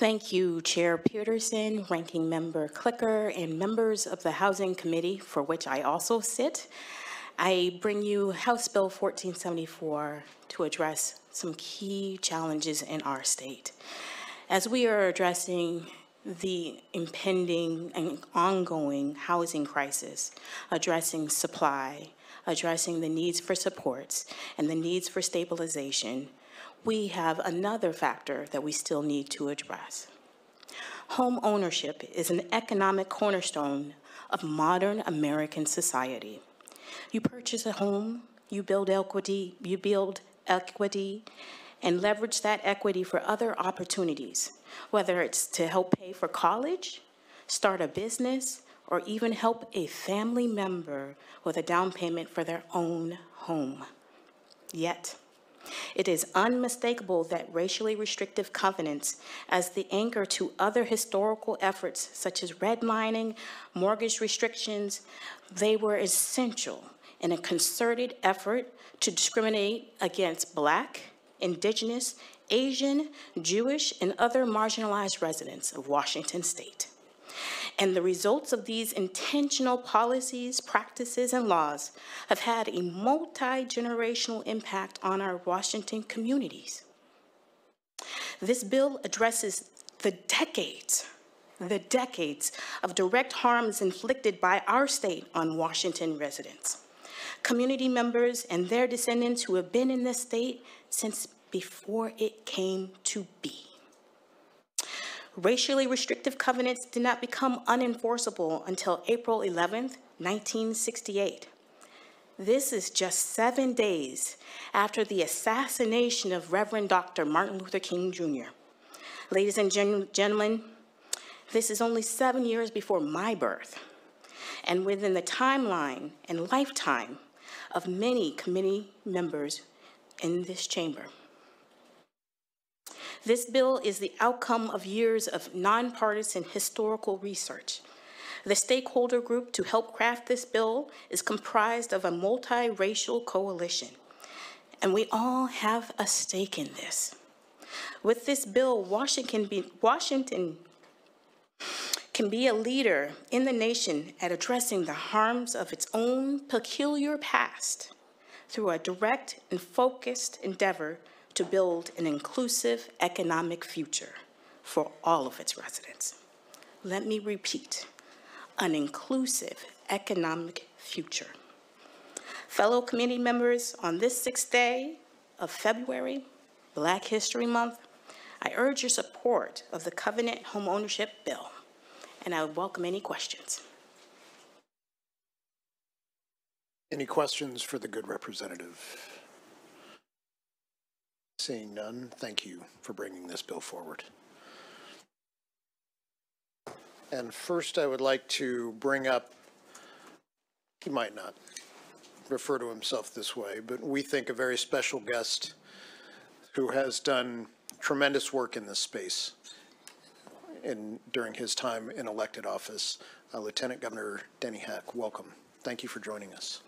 Thank you, Chair Peterson, Ranking Member Klicker, and members of the Housing Committee, for which I also sit. I bring you House Bill 1474 to address some key challenges in our state. As we are addressing the impending and ongoing housing crisis, addressing supply, addressing the needs for supports, and the needs for stabilization, we have another factor that we still need to address. Home ownership is an economic cornerstone of modern American society. You purchase a home, you build equity, you build equity, and leverage that equity for other opportunities, whether it's to help pay for college, start a business, or even help a family member with a down payment for their own home. Yet, it is unmistakable that racially restrictive covenants, as the anchor to other historical efforts such as redlining, mortgage restrictions, they were essential in a concerted effort to discriminate against Black, Indigenous, Asian, Jewish, and other marginalized residents of Washington state. And the results of these intentional policies, practices, and laws have had a multi-generational impact on our Washington communities. This bill addresses the decades, the decades of direct harms inflicted by our state on Washington residents. Community members and their descendants who have been in this state since before it came to be. Racially restrictive covenants did not become unenforceable until April 11, 1968. This is just seven days after the assassination of Reverend Dr. Martin Luther King Jr. Ladies and gen gentlemen, this is only seven years before my birth and within the timeline and lifetime of many committee members in this chamber. This bill is the outcome of years of nonpartisan historical research. The stakeholder group to help craft this bill is comprised of a multiracial coalition, and we all have a stake in this. With this bill, Washington, be, Washington can be a leader in the nation at addressing the harms of its own peculiar past through a direct and focused endeavor to build an inclusive economic future for all of its residents. Let me repeat, an inclusive economic future. Fellow committee members, on this sixth day of February, Black History Month, I urge your support of the Covenant Homeownership Bill, and I would welcome any questions. Any questions for the good representative? Seeing none, thank you for bringing this bill forward. And first, I would like to bring up, he might not refer to himself this way, but we think a very special guest who has done tremendous work in this space in, during his time in elected office, uh, Lieutenant Governor Denny Heck. Welcome. Thank you for joining us.